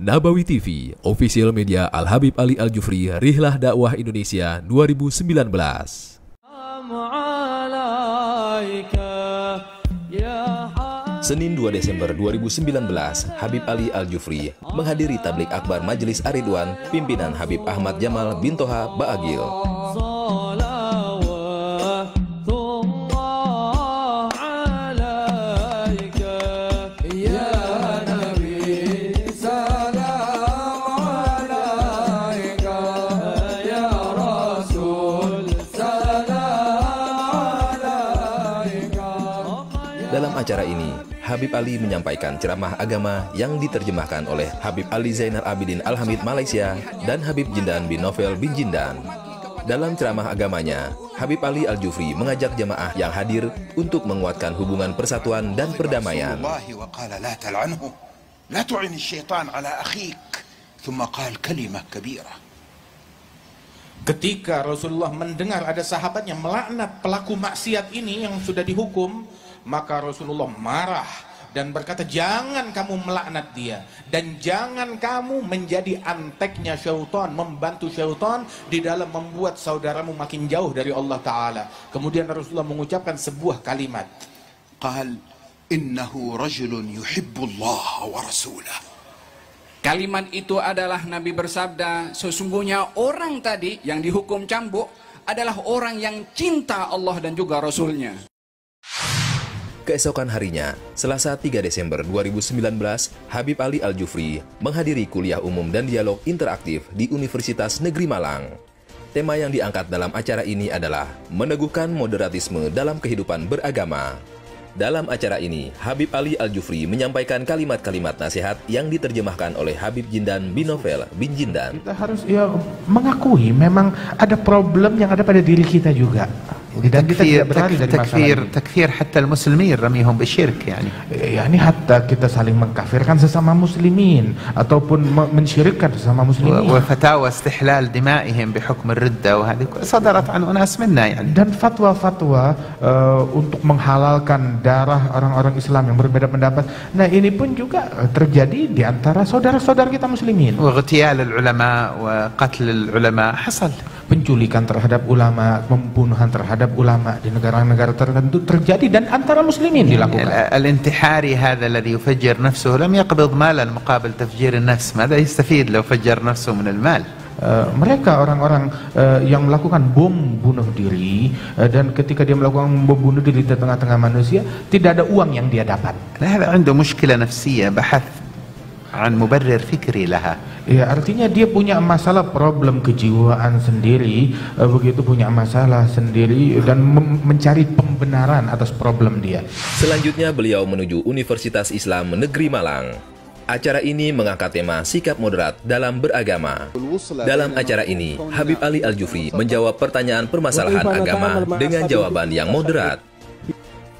Nabawi TV, official media Al Habib Ali Al Jufri, Rihlah Dakwah Indonesia 2019. Senin 2 Desember 2019, Habib Ali Al Jufri menghadiri tablik akbar Majelis Aridwan pimpinan Habib Ahmad Jamal bin Toha Baagil. Dalam acara ini, Habib Ali menyampaikan ceramah agama yang diterjemahkan oleh Habib Ali Zainal Abidin Alhamid Malaysia dan Habib Jindan bin Novel bin Jindan. Dalam ceramah agamanya, Habib Ali Al-Jufri mengajak jamaah yang hadir untuk menguatkan hubungan persatuan dan perdamaian. Ketika Rasulullah mendengar ada sahabat yang melaknat pelaku maksiat ini yang sudah dihukum, maka Rasulullah marah dan berkata jangan kamu melaknat dia dan jangan kamu menjadi anteknya syaitan membantu syaitan di dalam membuat saudaramu makin jauh dari Allah taala. Kemudian Rasulullah mengucapkan sebuah kalimat. Qal innahu rajulun yuhibbullah wa rasulah. Kalimat itu adalah Nabi bersabda, sesungguhnya orang tadi yang dihukum cambuk adalah orang yang cinta Allah dan juga Rasulnya. Keesokan harinya, Selasa 3 Desember 2019, Habib Ali Al-Jufri menghadiri kuliah umum dan dialog interaktif di Universitas Negeri Malang. Tema yang diangkat dalam acara ini adalah meneguhkan moderatisme dalam kehidupan beragama. Dalam acara ini, Habib Ali Al-Jufri menyampaikan kalimat-kalimat nasihat yang diterjemahkan oleh Habib Jindan bin Novel bin Jindan. Kita harus ya mengakui memang ada problem yang ada pada diri kita juga. Berlari dari takfir, takfir hatta al-muslimin ramihum bisyirk yani. Yani hatta kita saling mengkafirkan sesama muslimin ataupun mensyirikkan sesama muslimin. Istihlal dima'ihim bihukm ar-ridda wa hadhihi sadarat an unas minna yani. Dan fatwa-fatwa uh, untuk menghalalkan darah orang-orang Islam yang berbeda pendapat. Nah, ini pun juga terjadi di antara saudara-saudara kita muslimin. Al-ulama wa qatl al-ulama hasal Penculikan terhadap ulama, pembunuhan terhadap ulama di negara-negara tertentu terjadi dan antara muslimin dilakukan. الانتحاري هذا الذي يفجر نفسه لم يقبض مالا مقابل تفجير النفس ماذا يستفيد لو فجر نفسه من المال Uh, mereka orang-orang uh, yang melakukan bom bunuh diri uh, dan ketika dia melakukan bom bunuh diri di tengah-tengah manusia tidak ada uang yang dia dapat. هذا عنده مشكلة نفسية بحث an mubarrir fikri laha. Ya, artinya dia punya masalah problem kejiwaan sendiri, eh, begitu punya masalah sendiri dan mencari pembenaran atas problem dia. Selanjutnya beliau menuju Universitas Islam Negeri Malang. Acara ini mengangkat tema sikap moderat dalam beragama. Dalam acara ini, Habib Ali Al-Jufri menjawab pertanyaan permasalahan agama dengan jawaban yang moderat.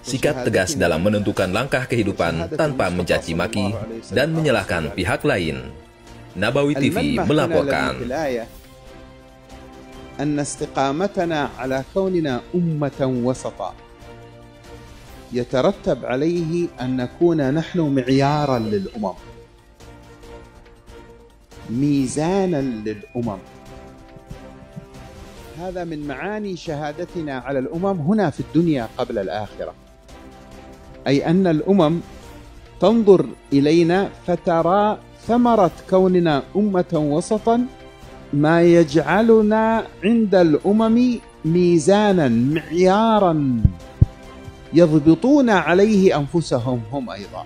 Sikap tegas dalam menentukan langkah kehidupan tanpa mencaci maki dan menyalahkan pihak lain. Nabawi TV melaporkan. أن استقامتنا على كوننا أمة وسطا. يترتب عليه أن نكون نحن معيارا للأمم. ميزانا للأمم. هذا من معاني شهادتنا على الأمم هنا في الدنيا قبل الآخرة. أي أن الأمم تنظر إلينا فترى ثمرة كوننا أمة وسطا ما يجعلنا عند الأمم ميزانا معيارا يضبطون عليه أنفسهم هم أيضا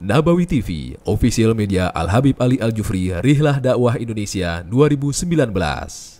Nabawi TV, official media Al Habib Ali Al Jufri, Rihlah Dakwah Indonesia 2019.